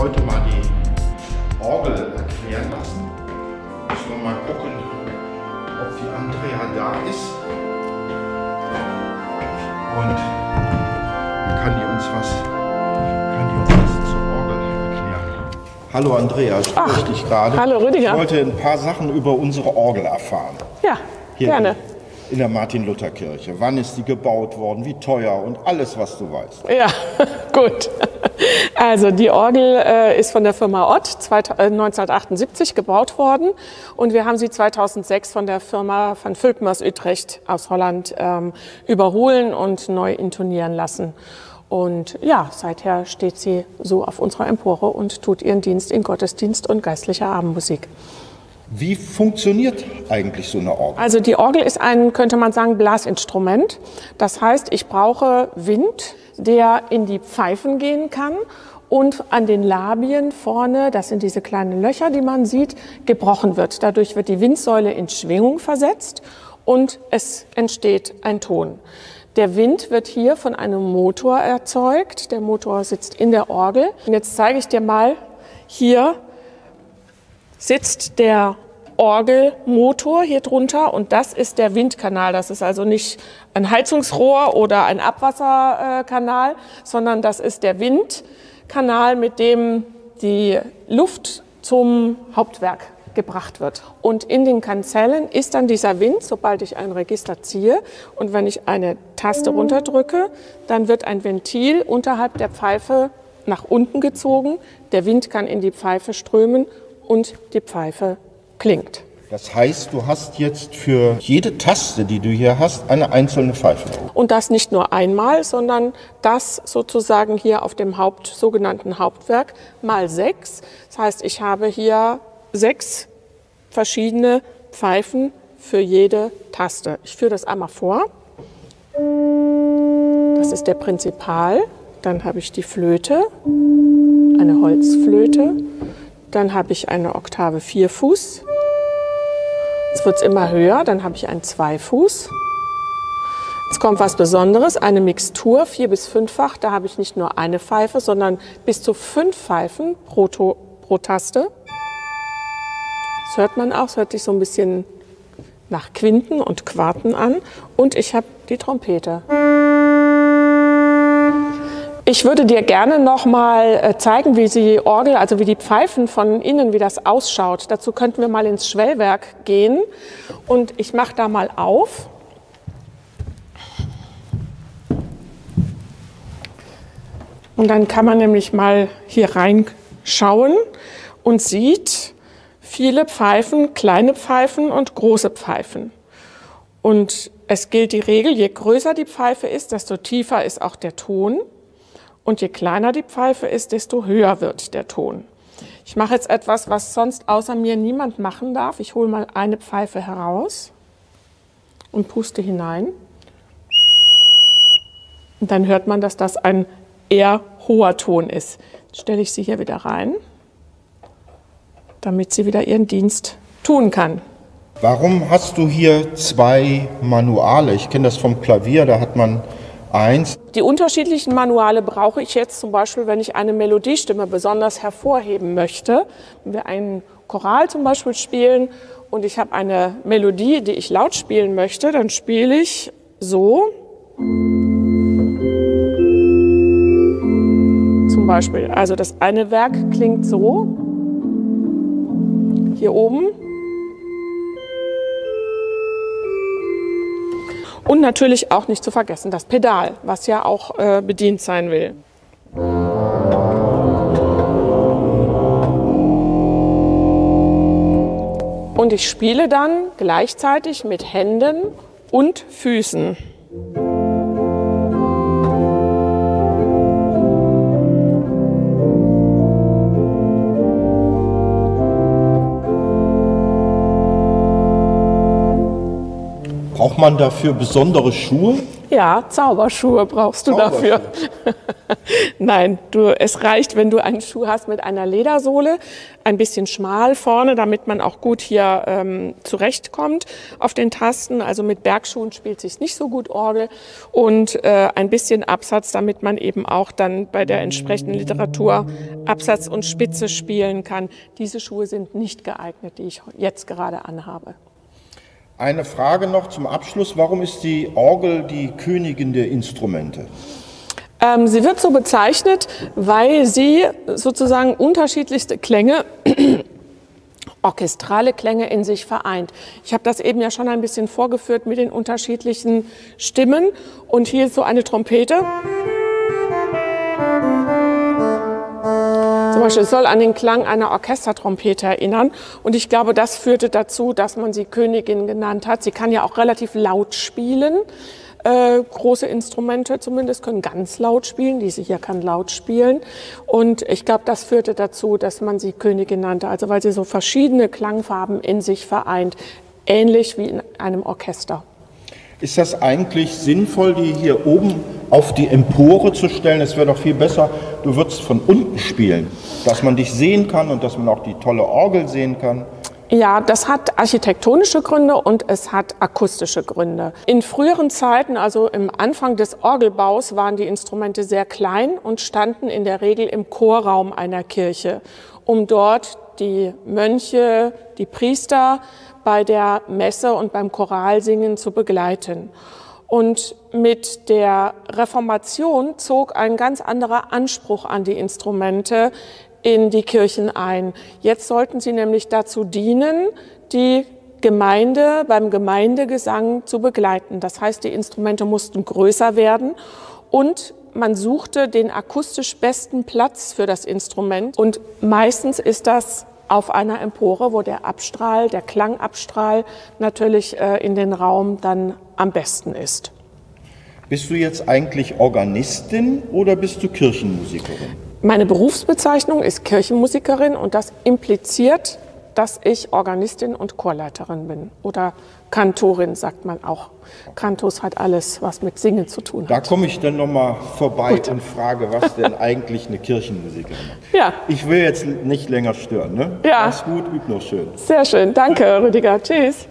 heute mal die Orgel erklären lassen. Müssen wir mal gucken, ob die Andrea da ist. Und dann kann die uns was, kann die uns was zur Orgel erklären. Hallo Andrea, störe ich dich gerade? hallo Rüdiger. Ich wollte ein paar Sachen über unsere Orgel erfahren. Ja, Hier gerne. In der Martin-Luther-Kirche. Wann ist die gebaut worden? Wie teuer? Und alles, was du weißt. Ja, gut. Also die Orgel äh, ist von der Firma Ott zweit- äh, 1978 gebaut worden und wir haben sie 2006 von der Firma van Vulpen aus Utrecht aus Holland ähm, überholen und neu intonieren lassen. Und ja, seither steht sie so auf unserer Empore und tut ihren Dienst in Gottesdienst und geistlicher Abendmusik. Wie funktioniert eigentlich so eine Orgel? Also die Orgel ist ein, könnte man sagen, Blasinstrument. Das heißt, ich brauche Wind, der in die Pfeifen gehen kann und an den Labien vorne, das sind diese kleinen Löcher, die man sieht, gebrochen wird. Dadurch wird die Windsäule in Schwingung versetzt und es entsteht ein Ton. Der Wind wird hier von einem Motor erzeugt. Der Motor sitzt in der Orgel. Und jetzt zeige ich dir mal hier sitzt der Orgelmotor hier drunter und das ist der Windkanal. Das ist also nicht ein Heizungsrohr oder ein Abwasserkanal, sondern das ist der Windkanal, mit dem die Luft zum Hauptwerk gebracht wird. Und in den Kanzellen ist dann dieser Wind, sobald ich ein Register ziehe und wenn ich eine Taste runterdrücke, dann wird ein Ventil unterhalb der Pfeife nach unten gezogen. Der Wind kann in die Pfeife strömen und die Pfeife klingt. Das heißt, du hast jetzt für jede Taste, die du hier hast, eine einzelne Pfeife. Und das nicht nur einmal, sondern das sozusagen hier auf dem Haupt, sogenannten Hauptwerk mal sechs. Das heißt, ich habe hier sechs verschiedene Pfeifen für jede Taste. Ich führe das einmal vor. Das ist der Prinzipal. Dann habe ich die Flöte, eine Holzflöte. Dann habe ich eine Oktave Vierfuß. Jetzt wird es immer höher. Dann habe ich einen Zweifuß. Jetzt kommt was Besonderes, eine Mixtur, vier- bis fünffach. Da habe ich nicht nur eine Pfeife, sondern bis zu fünf Pfeifen pro, To- pro Taste. Das hört man auch, es hört sich so ein bisschen nach Quinten und Quarten an. Und ich habe die Trompete. Ich würde dir gerne noch mal äh, zeigen, wie die Orgel, also wie die Pfeifen von innen, wie das ausschaut. Dazu könnten wir mal ins Schwellwerk gehen und ich mache da mal auf. Und dann kann man nämlich mal hier reinschauen und sieht viele Pfeifen, kleine Pfeifen und große Pfeifen. Und es gilt die Regel, je größer die Pfeife ist, desto tiefer ist auch der Ton. Und je kleiner die Pfeife ist, desto höher wird der Ton. Ich mache jetzt etwas, was sonst außer mir niemand machen darf. Ich hole mal eine Pfeife heraus und puste hinein. Und dann hört man, dass das ein eher hoher Ton ist. Jetzt stelle ich sie hier wieder rein, damit sie wieder ihren Dienst tun kann. Warum hast du hier zwei Manuale? Ich kenne das vom Klavier, da hat man eins. Die unterschiedlichen Manuale brauche ich jetzt zum Beispiel, wenn ich eine Melodiestimme besonders hervorheben möchte. Wenn wir einen Choral zum Beispiel spielen und ich habe eine Melodie, die ich laut spielen möchte, dann spiele ich so. Zum Beispiel. Also das eine Werk klingt so. Hier oben. Und natürlich auch nicht zu vergessen das Pedal, was ja auch äh, bedient sein will. Und ich spiele dann gleichzeitig mit Händen und Füßen. Braucht man dafür besondere Schuhe? Ja, Zauberschuhe brauchst du Zauberschuhe. dafür. Nein, du, es reicht, wenn du einen Schuh hast mit einer Ledersohle, ein bisschen schmal vorne, damit man auch gut hier ähm, zurechtkommt auf den Tasten. Also mit Bergschuhen spielt sich nicht so gut Orgel und äh, ein bisschen Absatz, damit man eben auch dann bei der entsprechenden Literatur Absatz und Spitze spielen kann. Diese Schuhe sind nicht geeignet, die ich jetzt gerade anhabe. Eine Frage noch zum Abschluss. Warum ist die Orgel die Königin der Instrumente? Ähm, sie wird so bezeichnet, weil sie sozusagen unterschiedlichste Klänge, orchestrale Klänge in sich vereint. Ich habe das eben ja schon ein bisschen vorgeführt mit den unterschiedlichen Stimmen. Und hier ist so eine Trompete. Zum Beispiel, es soll an den Klang einer Orchestertrompete erinnern. Und ich glaube, das führte dazu, dass man sie Königin genannt hat. Sie kann ja auch relativ laut spielen. Äh, große Instrumente zumindest können ganz laut spielen. Diese hier kann laut spielen. Und ich glaube, das führte dazu, dass man sie Königin nannte. Also weil sie so verschiedene Klangfarben in sich vereint. Ähnlich wie in einem Orchester. Ist das eigentlich sinnvoll, die hier oben auf die Empore zu stellen? Es wäre doch viel besser, du würdest von unten spielen, dass man dich sehen kann und dass man auch die tolle Orgel sehen kann. Ja, das hat architektonische Gründe und es hat akustische Gründe. In früheren Zeiten, also im Anfang des Orgelbaus, waren die Instrumente sehr klein und standen in der Regel im Chorraum einer Kirche, um dort die Mönche, die Priester bei der Messe und beim Choralsingen zu begleiten. Und mit der Reformation zog ein ganz anderer Anspruch an die Instrumente in die Kirchen ein. Jetzt sollten sie nämlich dazu dienen, die Gemeinde beim Gemeindegesang zu begleiten. Das heißt, die Instrumente mussten größer werden und man suchte den akustisch besten Platz für das Instrument. Und meistens ist das auf einer Empore, wo der Abstrahl, der Klangabstrahl natürlich äh, in den Raum dann am besten ist. Bist du jetzt eigentlich Organistin oder bist du Kirchenmusikerin? Meine Berufsbezeichnung ist Kirchenmusikerin und das impliziert, dass ich Organistin und Chorleiterin bin oder Kantorin, sagt man auch. Kantus hat alles, was mit Singen zu tun Da hat. komme ich dann nochmal vorbei Gut. und frage, was denn eigentlich eine Kirchenmusikerin macht. Ja, Ich will jetzt nicht länger stören. Ne? Ja. Mach's gut, üb noch schön. sehr schön. Danke, Rüdiger. Tschüss.